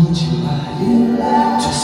Would you lie?